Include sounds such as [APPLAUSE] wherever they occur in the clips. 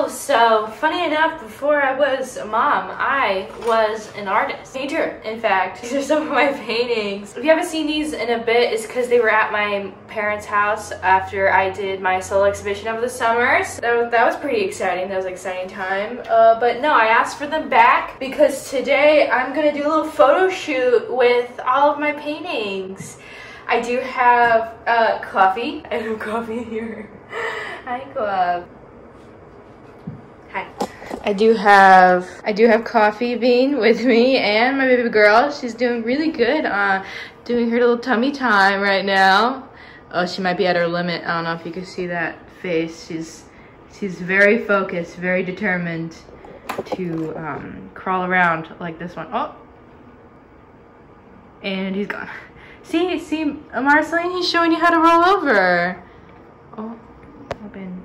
Oh, so funny enough, before I was a mom, I was an artist. Painter, in fact. [LAUGHS] These are some of my paintings. If you haven't seen these in a bit, it's because they were at my parents' house after I did my solo exhibition over the summers. That was, that was pretty exciting. That was an exciting time. Uh, but no, I asked for them back because today I'm gonna do a little photo shoot with all of my paintings. I do have uh, coffee. [LAUGHS] I have coffee here. Hi, Club. Hi. I do have I do have Coffee Bean [LAUGHS] with me and my baby girl. She's doing really good. Uh, doing her little tummy time right now. Oh, she might be at her limit. I don't know if you can see that face. She's she's very focused, very determined to um, crawl around like this one. Oh, and he's gone. See, see, Marceline, he's showing you how to roll over. Oh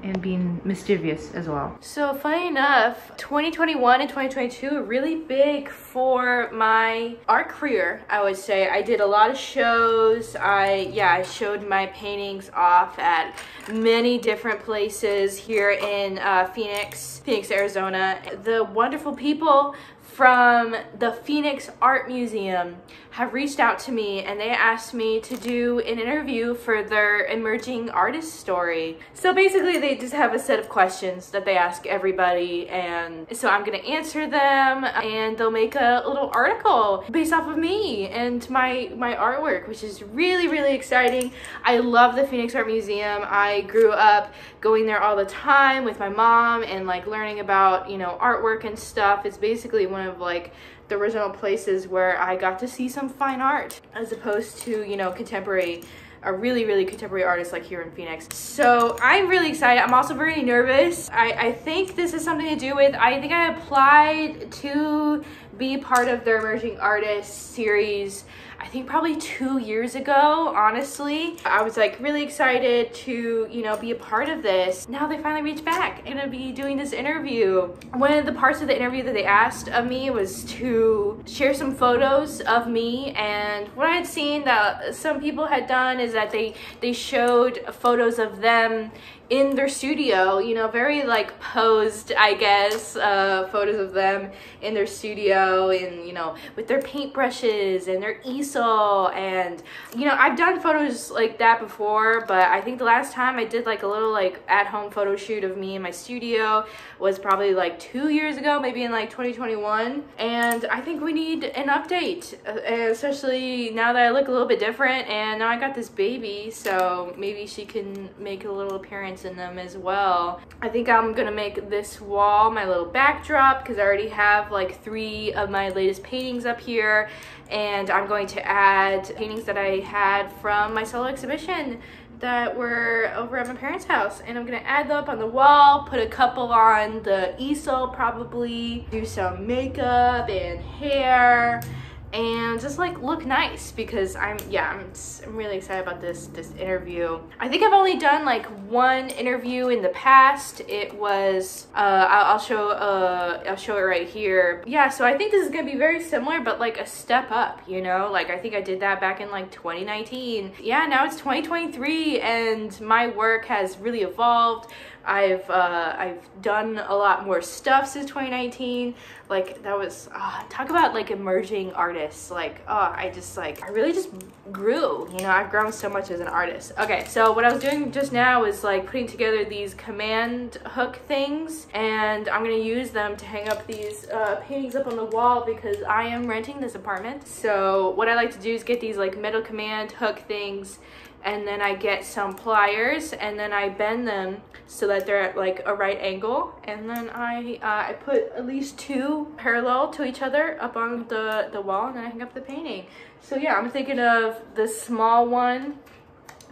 and, being mischievous as well. So funny enough, 2021 and 2022 are really big for my art career, I would say. I did a lot of shows. I, yeah, I showed my paintings off at many different places here in uh, Phoenix, Phoenix, Arizona. The wonderful people from the Phoenix Art Museum have reached out to me and they asked me to do an interview for their emerging artist story. So basically they just have a set of questions that they ask everybody and so I'm gonna answer them and they'll make a little article based off of me and my, my artwork which is really really exciting. I love the Phoenix Art Museum. I grew up going there all the time with my mom and like learning about you know artwork and stuff. It's basically one of like the original places where I got to see some fine art as opposed to, you know, contemporary a really, really contemporary artist like here in Phoenix. So I'm really excited. I'm also very nervous. I, I think this is something to do with, I think I applied to be part of their emerging artists series I think probably two years ago, honestly. I was like really excited to, you know, be a part of this. Now they finally reached back and I'll be doing this interview. One of the parts of the interview that they asked of me was to share some photos of me and what I had seen that some people had done is that they, they showed photos of them in their studio, you know, very like posed, I guess, uh, photos of them in their studio and, you know, with their paintbrushes and their easel. And, you know, I've done photos like that before, but I think the last time I did like a little like at home photo shoot of me in my studio was probably like two years ago, maybe in like 2021. And I think we need an update, uh, especially now that I look a little bit different and now I got this baby, so maybe she can make a little appearance in them as well. I think I'm gonna make this wall my little backdrop because I already have like three of my latest paintings up here and I'm going to add paintings that I had from my solo exhibition that were over at my parents' house and I'm gonna add them up on the wall, put a couple on the easel probably, do some makeup and hair and just like look nice because I'm yeah I'm, I'm really excited about this this interview. I think I've only done like one interview in the past. It was uh I'll, I'll show uh I'll show it right here. Yeah so I think this is gonna be very similar but like a step up you know? Like I think I did that back in like 2019 yeah now it's 2023 and my work has really evolved I've uh, I've done a lot more stuff since 2019. Like that was uh, talk about like emerging artists. Like oh, I just like I really just grew. You know, I've grown so much as an artist. Okay, so what I was doing just now is like putting together these command hook things, and I'm gonna use them to hang up these uh, paintings up on the wall because I am renting this apartment. So what I like to do is get these like metal command hook things and then I get some pliers and then I bend them so that they're at like a right angle. And then I uh, I put at least two parallel to each other up on the the wall and then I hang up the painting. So yeah I'm thinking of the small one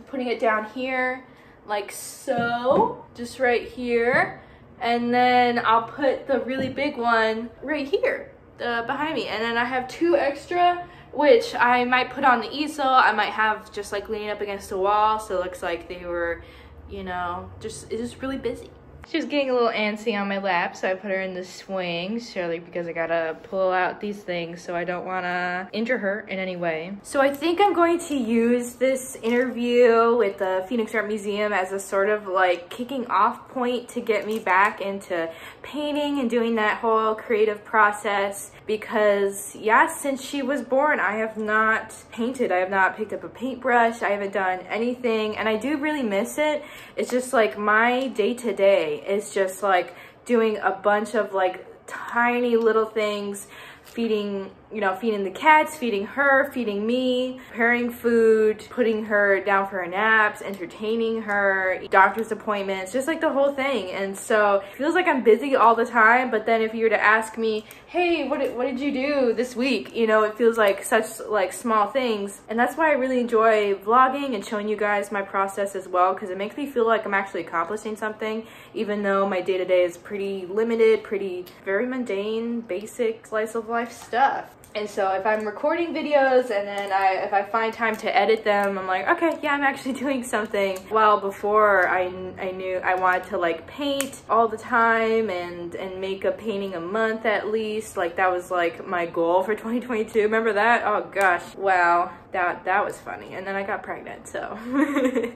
putting it down here like so just right here. And then I'll put the really big one right here uh, behind me. And then I have two extra which I might put on the easel. I might have just like leaning up against the wall so it looks like they were, you know, just, it's just really busy. She was getting a little antsy on my lap, so I put her in the swing, surely because I gotta pull out these things so I don't wanna injure her in any way. So I think I'm going to use this interview with the Phoenix Art Museum as a sort of like kicking off point to get me back into painting and doing that whole creative process because yeah, since she was born, I have not painted. I have not picked up a paintbrush. I haven't done anything and I do really miss it. It's just like my day to day is just like doing a bunch of like tiny little things feeding, you know, feeding the cats, feeding her, feeding me, preparing food, putting her down for her naps, entertaining her, doctor's appointments, just like the whole thing. And so it feels like I'm busy all the time, but then if you were to ask me, hey, what did, what did you do this week? You know, it feels like such like small things. And that's why I really enjoy vlogging and showing you guys my process as well, because it makes me feel like I'm actually accomplishing something, even though my day-to-day -day is pretty limited, pretty very mundane, basic slice of life stuff. And so if I'm recording videos and then I, if I find time to edit them, I'm like, okay, yeah, I'm actually [LAUGHS] doing something. Well, before I, I knew I wanted to like paint all the time and, and make a painting a month at least. Like that was like my goal for [LAUGHS] 2022. Remember that? Oh gosh. Wow. That, that was funny. And then I got pregnant, so. [LAUGHS]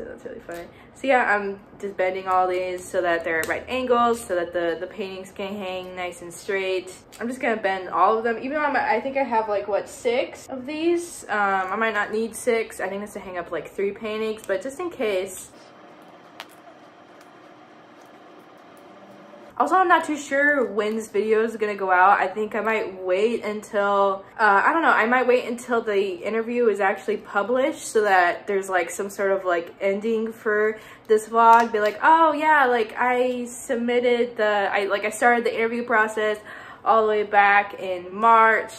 so that's really funny. So yeah, I'm just bending all these so that they're at right angles, so that the, the paintings can hang nice and straight. I'm just gonna bend all of them, even though I'm, I think I have like, what, six of these? Um, I might not need six. I think it's to hang up like three paintings, but just in case, Also, I'm not too sure when this video is gonna go out. I think I might wait until, uh, I don't know, I might wait until the interview is actually published so that there's like some sort of like ending for this vlog. Be like, oh yeah, like I submitted the, I like I started the interview process all the way back in March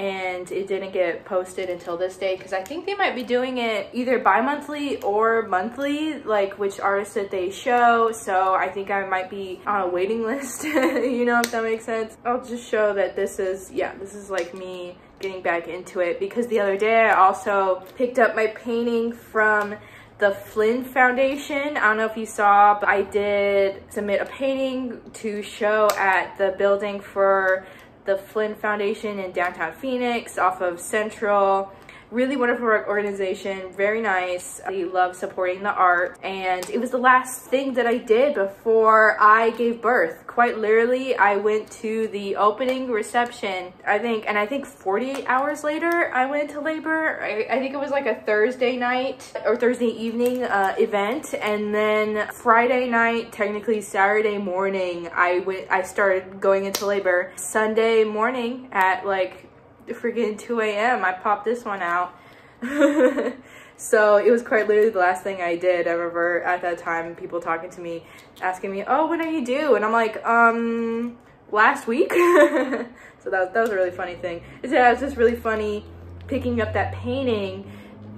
and it didn't get posted until this day because I think they might be doing it either bi-monthly or monthly like which artists that they show. So I think I might be on a waiting [LAUGHS] list you know if that makes sense. I'll just show that this is yeah this is like me getting back into it. Because the other day I also picked up my painting from the Flinn Foundation. I don't know if you saw, but I did submit a painting to show at the building for the Flinn Foundation in downtown Phoenix off of Central really wonderful organization very nice. I love supporting the art and it was the last thing that i did before i gave birth. Quite literally i went to the opening reception i think and i think 48 hours later i went into labor. I, I think it was like a thursday night or thursday evening uh, event and then friday night technically saturday morning i went i started going into labor sunday morning at like freaking 2 a.m. I popped this one out. [LAUGHS] so it was quite literally the last thing I did. I remember at that time people talking to me, asking me, oh, when are you due? And I'm like, um, last week. [LAUGHS] so that, that was a really funny thing. Yeah, it was just really funny picking up that painting,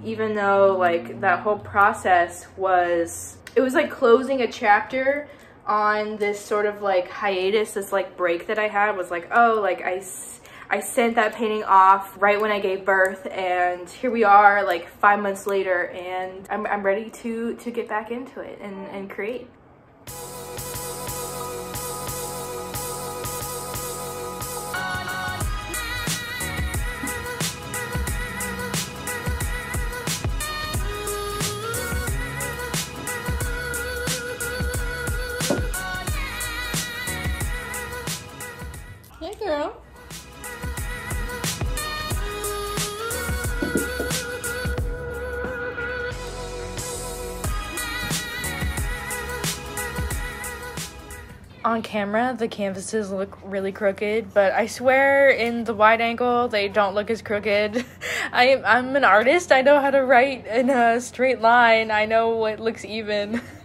even though like that whole process was, it was like closing a chapter on this sort of like hiatus, this like break that I had was like, oh, like I I sent that painting off right when I gave birth and here we are like five months later and I'm, I'm ready to, to get back into it and, and create. Hey girl. On camera the canvases look really crooked but i swear in the wide angle they don't look as crooked. [LAUGHS] I, i'm an artist i know how to write in a straight line i know what looks even [LAUGHS]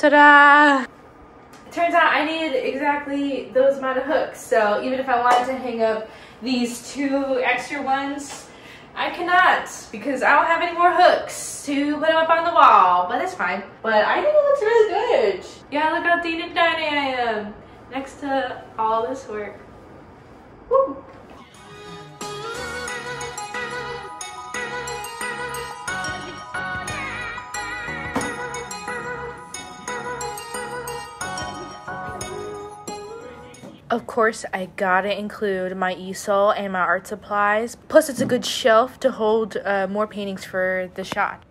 Ta-da! Turns out I needed exactly those amount of hooks. So even if I wanted to hang up these two extra ones, I cannot because I don't have any more hooks to put them up on the wall, but that's fine. But I think it looks really good. Yeah, look how teeny tiny I am next to all this work. Woo. Of course, I gotta include my easel and my art supplies. Plus, it's a good shelf to hold uh, more paintings for the shot.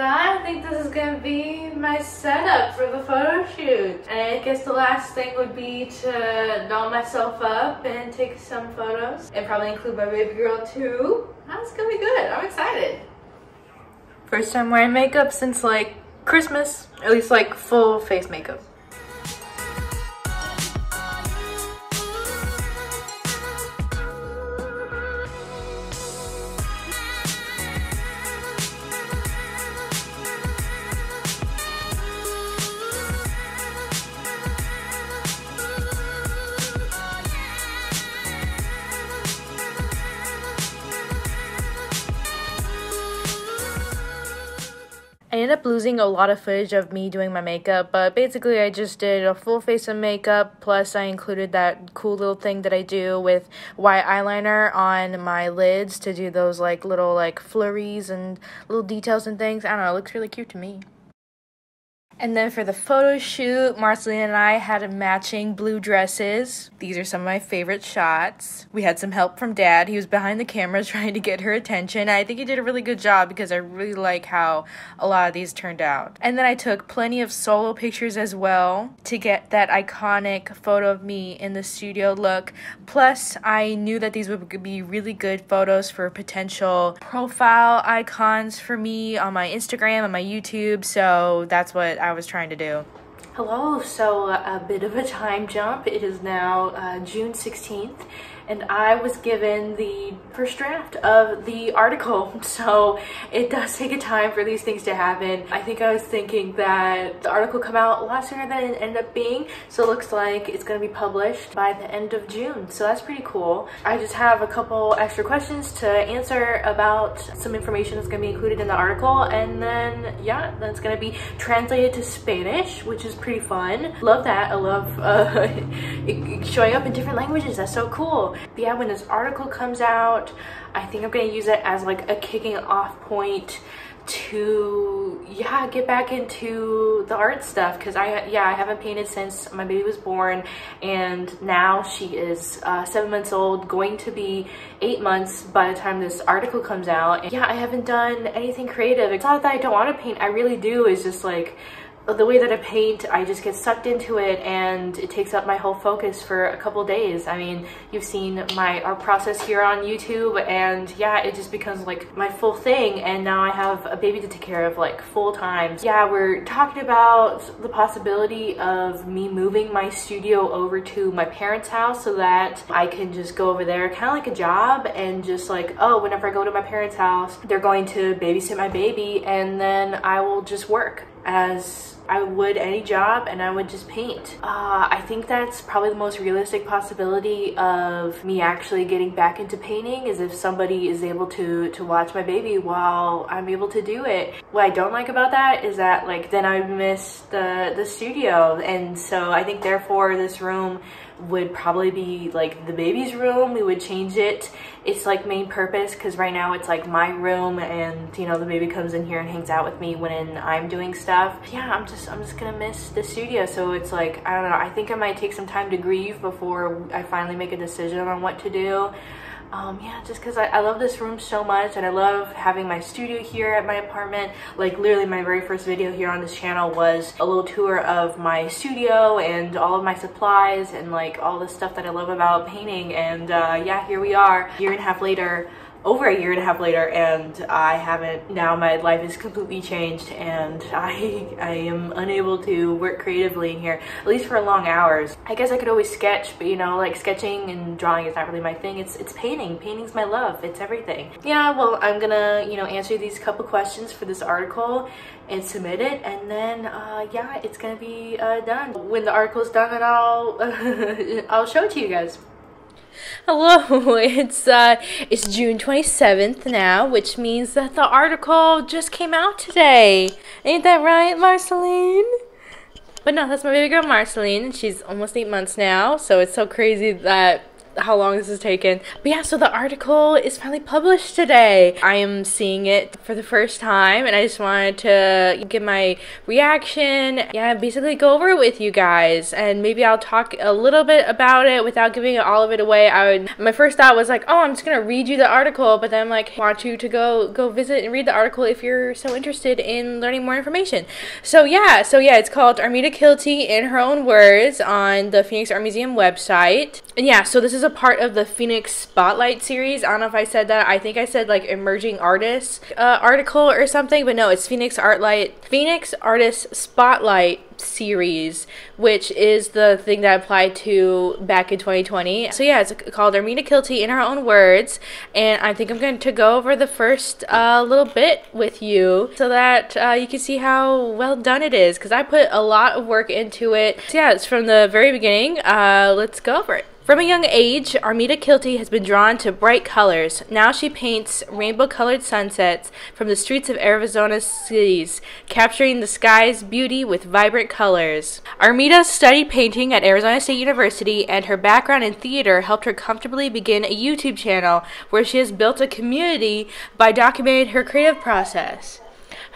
I think this is gonna be my setup for the photo shoot. And I guess the last thing would be to doll myself up and take some photos and probably include my baby girl too. That's gonna be good. I'm excited. First time wearing makeup since like Christmas, at least like full face makeup. Ended up losing a lot of footage of me doing my makeup, but basically I just did a full face of makeup, plus I included that cool little thing that I do with white eyeliner on my lids to do those like little like flurries and little details and things. I don't know, it looks really cute to me. And then for the photo shoot, Marceline and I had matching blue dresses. These are some of my favorite shots. We had some help from dad. He was behind the camera [LAUGHS] trying to get her attention. I think he did a really good job because I really like how a lot of these turned out. And then I took plenty of solo pictures as well to get that iconic photo of me in the studio look. Plus, I knew that these would be really good photos for potential profile icons for me on my Instagram and my YouTube. So that's what I I was trying to do. Hello, so a bit of a time jump. It is now uh, June 16th and I was given the first draft of the article. [LAUGHS] So it does take a time for these things to happen. I think I was thinking that the article come out a lot sooner than it ended up being. So it looks like it's gonna be published by the end of June. So that's pretty cool. I just have a couple extra questions to answer about some information that's gonna be included in the article. And then, yeah, that's gonna be translated to Spanish, which is pretty fun. Love that. I love uh, [LAUGHS] showing up in different languages. That's so cool. But yeah, when this article comes out, I think I'm gonna use it as like a kicking off point to yeah get back into the art stuff. Because I yeah I haven't painted since my baby was born and now she is uh, seven months old going to be eight months by the time this article comes out. And yeah I haven't done anything creative. It's not that I don't want to paint I really do. Is just like the way that I paint, I just get sucked into it and it takes up my whole focus for a couple days. I mean, you've seen my art process here on YouTube and yeah, it just becomes like my full thing and now I have a baby to take care of like full time. Yeah, we're talking about the possibility of me moving my studio over to my parents' house so that I can just go over there kind of like a job and just like, oh, whenever I go to my parents' house, they're going to babysit my baby and then I will just work as I would any job and I would just paint. Uh, I think that's probably the most realistic possibility of me actually getting back into painting is if somebody is able to, to watch my baby while I'm able to do it. What I don't like about that is that like then I miss the, the studio and so I think therefore this room would probably be like the baby's room. We would change it. It's like main purpose because right now it's like my room and you know the baby comes in here and hangs out with me when I'm doing stuff. Yeah, I'm just I'm just gonna miss the studio. So it's like I don't know. I think I might take some time to grieve before I finally make a decision on what to do um, yeah, just because I, I love this room so much and I love having my studio here at my apartment. Like literally my very first video here on this channel was a little tour of my studio and all of my supplies and like all the stuff that I love about painting. And uh, yeah, here we are, year and a half later, over a year and a half later and I haven't now my life is completely changed and [LAUGHS] I I am unable to work creatively in here at least for long hours. I guess I could always sketch but you know like sketching and drawing is not really my thing. It's it's painting. Painting's my love. It's everything. Yeah well I'm gonna you know answer these couple questions for this article and submit it and then uh, yeah it's gonna be uh, done. When the article's done then I'll [LAUGHS] I'll show it to you guys [LAUGHS] Hello, [LAUGHS] it's uh, it's June 27th now, which means that the article just came out today. Ain't that right, Marceline? But no, that's my baby girl Marceline. She's almost eight months now, so it's so crazy that how long this has taken. But yeah, so the article is finally published today. I am seeing it for the first time and I just wanted to give my reaction. Yeah, basically go over it with you guys and maybe I'll talk a little bit about it without giving all of it away. I would my first thought was like, "Oh, I'm just going to read you the article," but then I'm like, I want you to go go visit and read the article if you're so interested in learning more information. So yeah, so yeah, it's called Armida Kielty in her own words on the Phoenix Art Museum website. And yeah, so this is a part of the Phoenix Spotlight series. I don't know if I said that. I think I said like emerging artists uh, article or something, but no, it's Phoenix Artlight Phoenix Artist Spotlight series, which is the thing that applied to back in 2020. So yeah, it's called Armida Kielty in her own words, and I think I'm going to go over the first uh, little bit with you so that uh, you can see how well done it is, because I put a lot of work into it. So yeah, it's from the very beginning. Uh, let's go over it. From a young age, Armida Kielty has been drawn to bright colors. Now she paints rainbow-colored sunsets from the streets of Arizona's cities, capturing the sky's beauty with vibrant colors. Armida studied painting at Arizona State University, and her background in theater helped her comfortably begin a YouTube channel where she has built a community by documenting her creative process.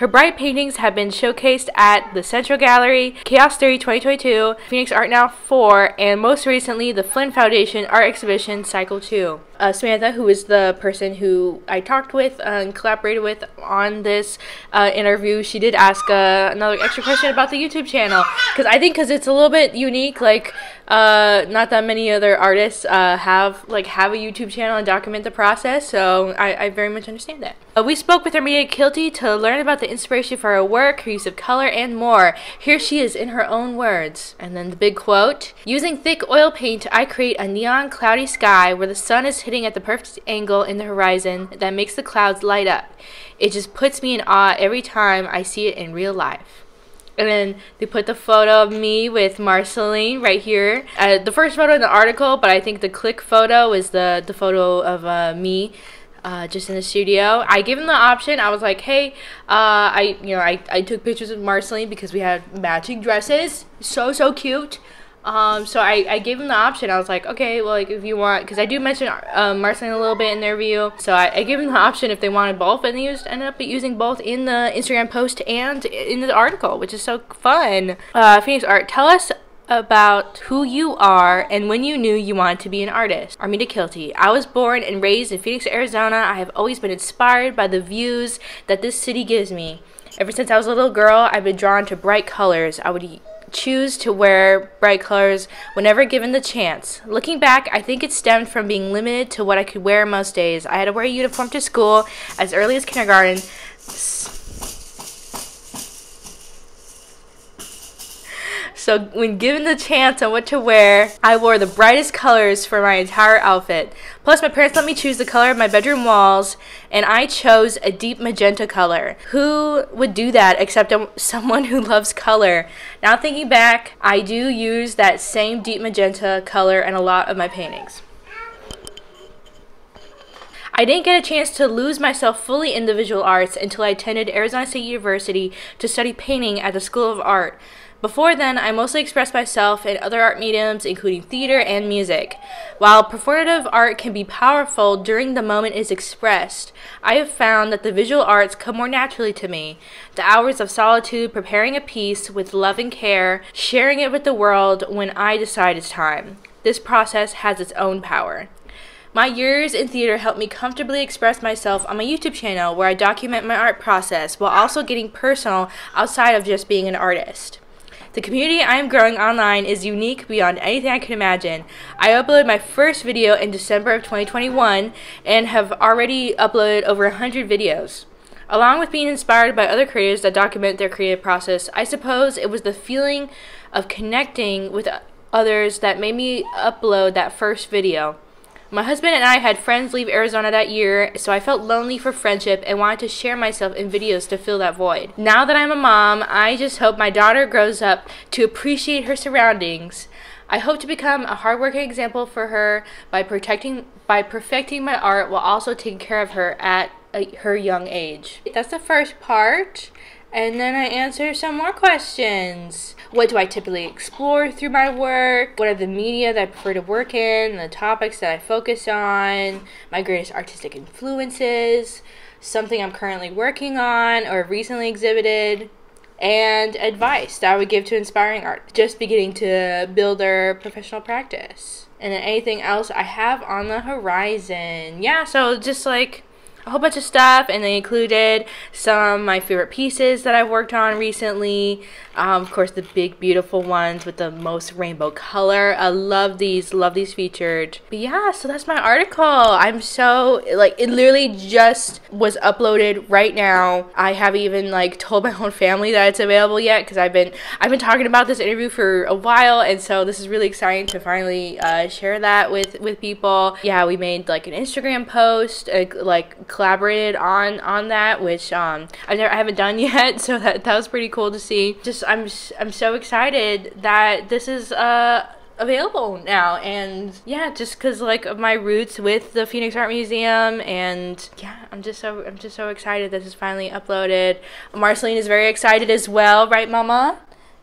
Her bright paintings have been showcased at the Central Gallery, Chaos Theory 2022, Phoenix Art Now 4, and most recently the Flinn Foundation Art Exhibition Cycle 2 uh, Samantha, who is the person who I talked with uh, and collaborated with on this uh, interview, she did ask uh, another extra question about the YouTube channel because I think because it's a little bit unique, like uh, not that many other artists uh, have like have a YouTube channel and document the process. So I, I very much understand that. we spoke with Armida Kielty to learn about the inspiration for her work, her use of color, and more. Here she is in her own words. And then the big quote: "Using thick oil paint, I create a neon cloudy sky where the sun is hitting." Hitting at the perfect angle in the horizon that makes the clouds light up. It just puts me in awe every time I see it in real life. And then they put the photo of me with Marceline right here. Uh, the first photo in the article, but I think the click photo is the, the photo of uh, me uh, just in the studio. I gave him the option. I was like, hey, uh, I you know I, I took pictures with Marceline because we had matching dresses. So so cute. Um, so I, I gave him the option. I was like, okay, well, like if you want, because I do mention um, Marceline a little bit in their review. So I, I gave him the option if they wanted both, and they used ended up using both in the Instagram post and in the article, which is so fun. Uh, Phoenix Art, tell us about who you are and when you knew you wanted to be an artist. Armida Kielty. I was born and raised in Phoenix, Arizona. I have always been inspired by the views that this city gives me. Ever since I was a little girl, I've been drawn to bright colors. I would choose to wear bright colors whenever given the chance. Looking back, I think it stemmed from being limited to what I could wear most days. I had to wear a uniform to school as early as kindergarten. So when given the chance on what to wear, I wore the brightest colors for my entire outfit. Plus my parents let me choose the color of my bedroom walls and I chose a deep magenta color. Who would do that except [LAUGHS] someone who loves color? Now thinking back, I do use that same deep magenta color in a lot of my paintings. I didn't get a chance to lose myself fully in the visual arts until I attended Arizona State University to study painting at the School of Art. Before then, I mostly expressed myself in other art mediums, including theater and music. While performative art can be powerful during the moment it is expressed, I have found that the visual arts come more naturally to me. The hours of solitude, preparing a piece with love and care, sharing it with the world when I decide it's time. This process has its own power. My years in theater helped me comfortably express myself on my YouTube channel where I document my art process while also getting personal outside of just being an artist. The community I am growing online is unique beyond anything I can imagine. I uploaded my first video in December of 2021 and have already uploaded over 100 videos. Along with being inspired by other creators that document their creative process, I suppose it was the feeling of connecting with others that made me upload that first video. My husband and I had friends leave Arizona that year, so I felt lonely for friendship and wanted to share myself in videos to fill that void. Now that I'm a mom, I just hope my daughter grows up to appreciate her surroundings. I hope to become a hardworking example for her by protecting by perfecting my art while also taking care of her at a, her young age. That's the first part. And then I answer some more questions. What do I typically explore through my work? What are the media that I prefer to work in? The topics that I focus on? My greatest artistic influences? Something I'm currently working on or recently exhibited? And advice that I would give to inspiring art, just beginning to build their professional practice. And then anything else I have on the horizon. Yeah, so just like a whole bunch of stuff and they included some of my favorite pieces that I've worked on recently. Um, of course, the big, beautiful ones with the most rainbow color. I love these, love these featured. But yeah, so that's my article. I'm so, like, it literally just was uploaded right now. I haven't even, like, told my own family that it's available yet because I've been, I've been talking about this interview for a while and so this is really exciting to finally uh, share that with, with people. Yeah, we made, like, an Instagram post, uh, like, collaborated on on that, which um, I've never I haven't done [LAUGHS] yet. So that that was pretty cool to see. Just I'm I'm so excited that this is uh available now and yeah just because like of my roots with the phoenix art museum and yeah i'm just so i'm just so excited this is finally uploaded marceline is very excited as well right mama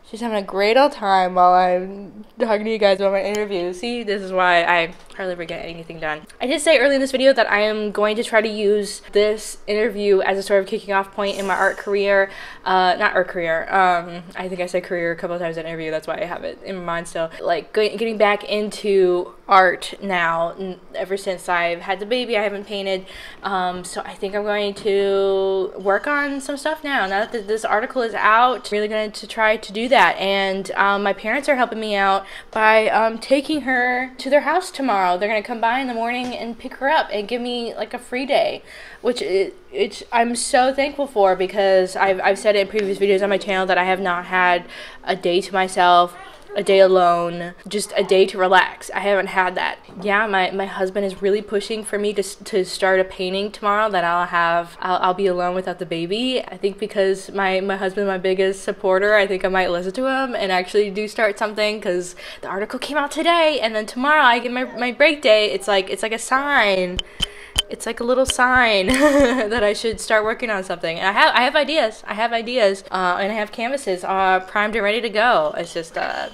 she's having a great old time while i'm talking to you guys about my interview see this is why i hardly ever get anything done. I did say early in this video that I am going to try to use this interview as a sort of kicking off point in my art career. Uh, not art career. Um, I think I said career a couple of times in interview. That's why I have it in my mind still. Like getting back into art now. Ever since I've had the baby, I haven't painted. Um, so I think I'm going to work on some stuff now. Now that this article is out, really going to try to do that. And um, my parents are helping me out by um, taking her to their house tomorrow tomorrow. They're gonna come by in the morning and pick her up and give me like a free day, which it, it's I'm so thankful for because I've I've said it in previous videos on my channel that I have not had a day to myself a day alone, just a day to relax. I haven't had that. Yeah, my, my husband is really pushing for me to, to start a painting tomorrow that I'll have, I'll, I'll be alone without the baby. I think because my, my husband my biggest supporter, I think I might listen to him and actually do start something because the article came out today and then tomorrow I get my, my break day. It's like, it's like a sign it's like a little sign [LAUGHS] that I should start working on something. And I have I have ideas. I have ideas, uh, and I have canvases uh, primed and ready to go. It's just uh,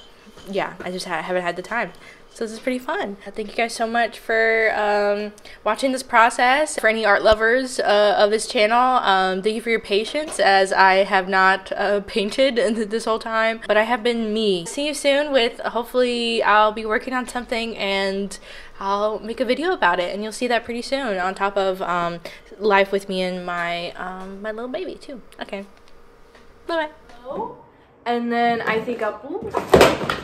yeah, I just ha haven't had the time. So this is pretty fun. Thank you guys so much for um, watching this process. For any art lovers uh, of this channel, um, thank you for your patience as I have not uh, [LAUGHS] painted [LAUGHS] this whole time, but I have been me. See you soon with, hopefully I'll be working on something and I'll make a video about it and you'll see that pretty soon on top of um, life with me and my, um, my little baby too. Okay, bye-bye. And then I think I'll,